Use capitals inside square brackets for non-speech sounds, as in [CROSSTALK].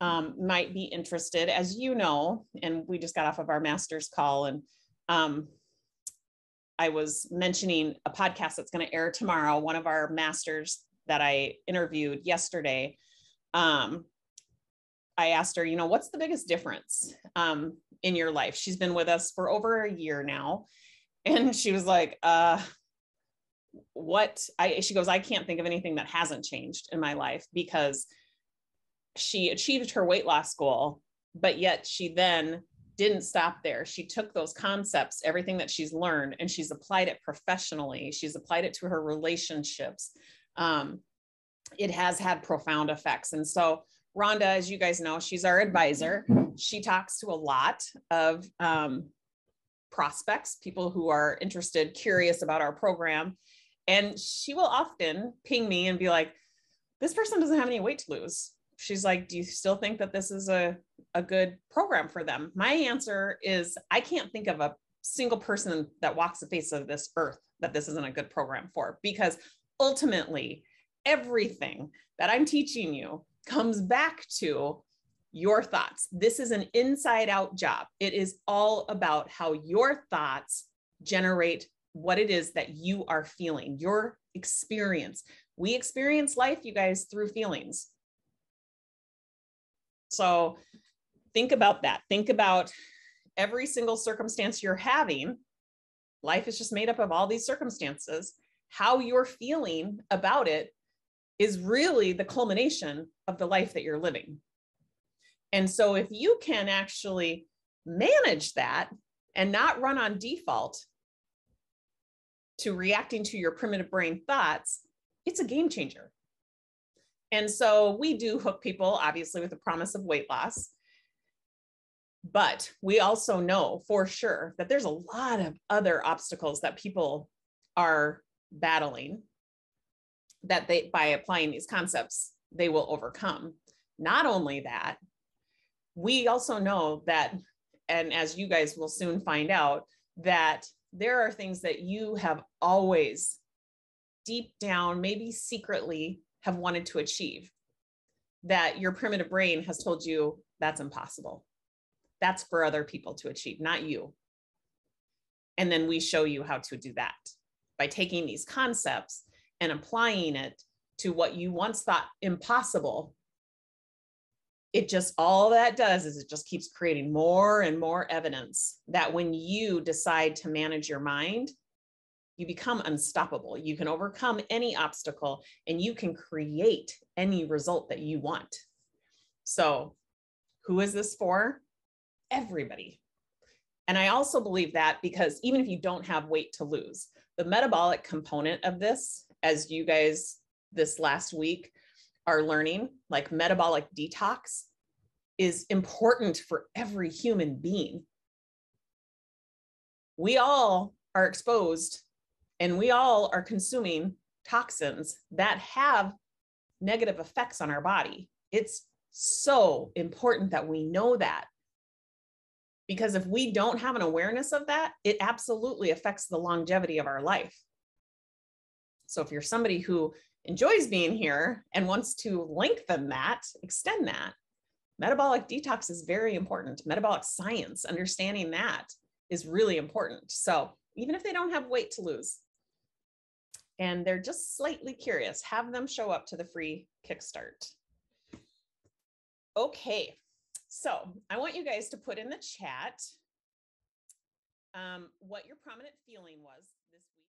um, might be interested, as you know, and we just got off of our master's call, and um, I was mentioning a podcast that's going to air tomorrow. One of our masters that I interviewed yesterday, um, I asked her, you know, what's the biggest difference um, in your life? She's been with us for over a year now, [LAUGHS] and she was like, uh, "What?" I she goes, "I can't think of anything that hasn't changed in my life because." She achieved her weight loss goal, but yet she then didn't stop there. She took those concepts, everything that she's learned, and she's applied it professionally. She's applied it to her relationships. Um, it has had profound effects. And so, Rhonda, as you guys know, she's our advisor. She talks to a lot of um, prospects, people who are interested, curious about our program. And she will often ping me and be like, this person doesn't have any weight to lose she's like, Do you still think that this is a, a good program for them? My answer is I can't think of a single person that walks the face of this earth that this isn't a good program for because ultimately everything that I'm teaching you comes back to your thoughts. This is an inside out job. It is all about how your thoughts generate what it is that you are feeling, your experience. We experience life, you guys, through feelings. So think about that. Think about every single circumstance you're having. Life is just made up of all these circumstances. How you're feeling about it is really the culmination of the life that you're living. And so if you can actually manage that and not run on default to reacting to your primitive brain thoughts, it's a game changer. And so we do hook people, obviously, with the promise of weight loss. But we also know for sure that there's a lot of other obstacles that people are battling that they, by applying these concepts, they will overcome. Not only that, we also know that, and as you guys will soon find out, that there are things that you have always deep down, maybe secretly have wanted to achieve that your primitive brain has told you that's impossible. That's for other people to achieve, not you. And then we show you how to do that by taking these concepts and applying it to what you once thought impossible. It just all that does is it just keeps creating more and more evidence that when you decide to manage your mind you become unstoppable. You can overcome any obstacle and you can create any result that you want. So, who is this for? Everybody. And I also believe that because even if you don't have weight to lose, the metabolic component of this, as you guys this last week are learning, like metabolic detox, is important for every human being. We all are exposed and we all are consuming toxins that have negative effects on our body. It's so important that we know that. Because if we don't have an awareness of that, it absolutely affects the longevity of our life. So if you're somebody who enjoys being here and wants to lengthen that, extend that, metabolic detox is very important. Metabolic science, understanding that is really important. So even if they don't have weight to lose, and they're just slightly curious, have them show up to the free Kickstart. Okay, so I want you guys to put in the chat um, what your prominent feeling was